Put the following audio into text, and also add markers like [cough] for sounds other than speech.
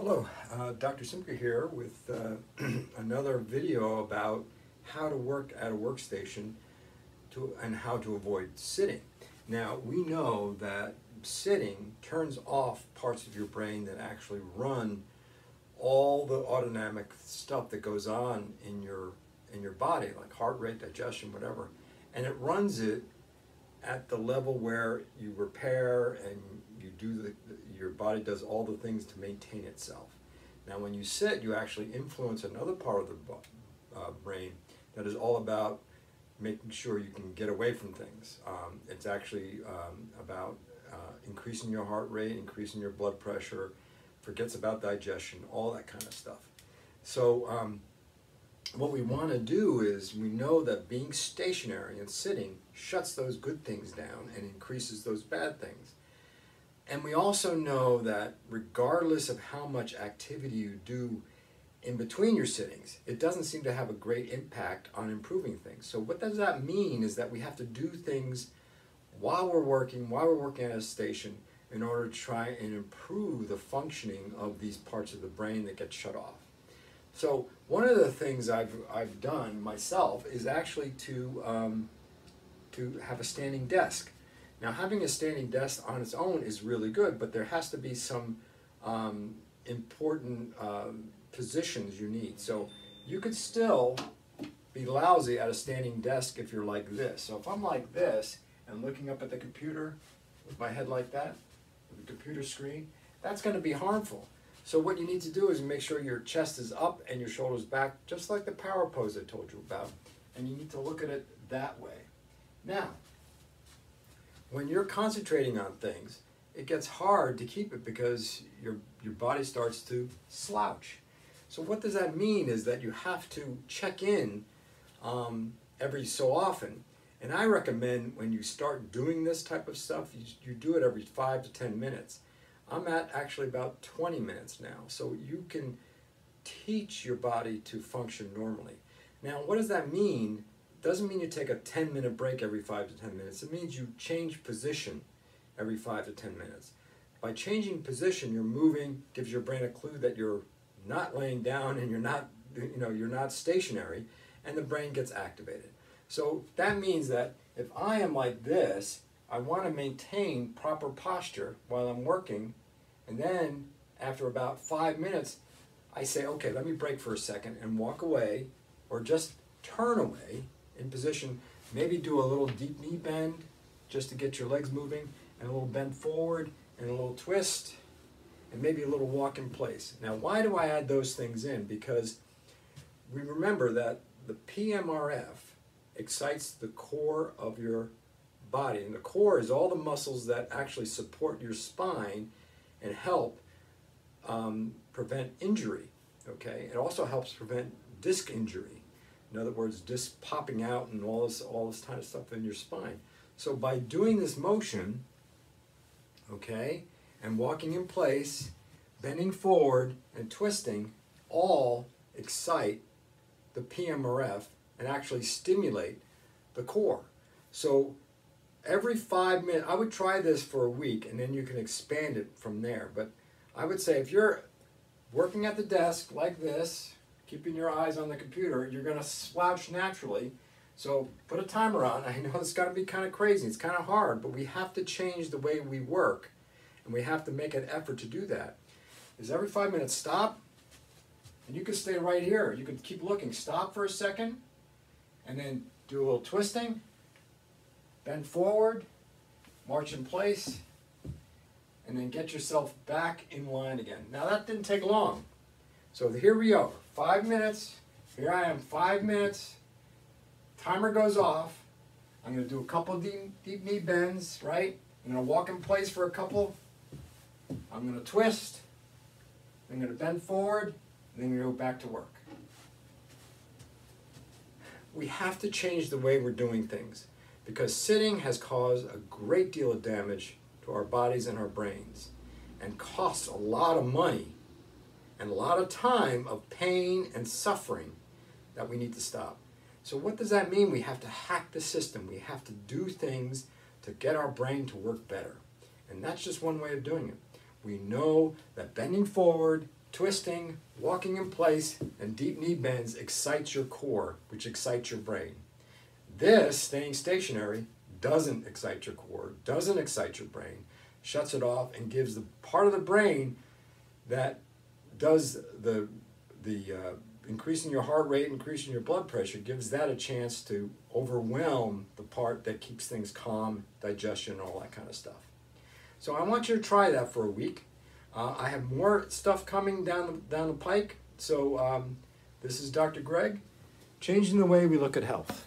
Hello, uh, Dr. Simka here with uh, [clears throat] another video about how to work at a workstation to, and how to avoid sitting. Now, we know that sitting turns off parts of your brain that actually run all the autonomic stuff that goes on in your in your body, like heart rate, digestion, whatever, and it runs it at the level where you repair and you do the, your body does all the things to maintain itself. Now, when you sit, you actually influence another part of the uh, brain that is all about making sure you can get away from things. Um, it's actually um, about uh, increasing your heart rate, increasing your blood pressure, forgets about digestion, all that kind of stuff. So um, what we want to do is we know that being stationary and sitting shuts those good things down and increases those bad things. And we also know that regardless of how much activity you do in between your sittings, it doesn't seem to have a great impact on improving things. So what does that mean is that we have to do things while we're working, while we're working at a station, in order to try and improve the functioning of these parts of the brain that get shut off. So one of the things I've, I've done myself is actually to, um, to have a standing desk. Now having a standing desk on its own is really good, but there has to be some um, important um, positions you need. So you could still be lousy at a standing desk if you're like this. So if I'm like this and looking up at the computer with my head like that, the computer screen, that's going to be harmful. So what you need to do is make sure your chest is up and your shoulders back, just like the power pose I told you about. And you need to look at it that way. Now, when you're concentrating on things, it gets hard to keep it because your, your body starts to slouch. So what does that mean is that you have to check in um, every so often. And I recommend when you start doing this type of stuff, you, you do it every five to 10 minutes. I'm at actually about 20 minutes now. So you can teach your body to function normally. Now, what does that mean? Doesn't mean you take a 10 minute break every 5 to 10 minutes. It means you change position every 5 to 10 minutes. By changing position, you're moving, gives your brain a clue that you're not laying down and you're not, you know, you're not stationary, and the brain gets activated. So that means that if I am like this, I want to maintain proper posture while I'm working, and then after about five minutes, I say, okay, let me break for a second and walk away, or just turn away in position, maybe do a little deep knee bend just to get your legs moving, and a little bend forward, and a little twist, and maybe a little walk in place. Now, why do I add those things in? Because we remember that the PMRF excites the core of your body. And the core is all the muscles that actually support your spine and help um, prevent injury. Okay, it also helps prevent disc injury. In other words, disc popping out and all this all this kind of stuff in your spine. So by doing this motion, okay, and walking in place, bending forward and twisting, all excite the PMRF and actually stimulate the core. So every five minutes, I would try this for a week and then you can expand it from there. But I would say if you're working at the desk like this, keeping your eyes on the computer, you're going to slouch naturally. So put a timer on. [laughs] I know it's got to be kind of crazy. It's kind of hard, but we have to change the way we work and we have to make an effort to do that. Is every five minutes stop, and you can stay right here. You can keep looking. Stop for a second, and then do a little twisting, bend forward, march in place, and then get yourself back in line again. Now that didn't take long. So here we are, five minutes. Here I am, five minutes. Timer goes off. I'm going to do a couple deep, deep knee bends, right? I'm going to walk in place for a couple. I'm going to twist. I'm going to bend forward, and then go back to work. We have to change the way we're doing things because sitting has caused a great deal of damage to our bodies and our brains and costs a lot of money and a lot of time of pain and suffering that we need to stop. So what does that mean? We have to hack the system. We have to do things to get our brain to work better. And that's just one way of doing it. We know that bending forward, twisting, walking in place, and deep knee bends excites your core, which excites your brain. This, staying stationary, doesn't excite your core, doesn't excite your brain, shuts it off, and gives the part of the brain that does the the uh, increasing your heart rate, increasing your blood pressure, gives that a chance to overwhelm the part that keeps things calm, digestion, all that kind of stuff. So I want you to try that for a week. Uh, I have more stuff coming down the, down the pike. So um, this is Dr. Greg, changing the way we look at health.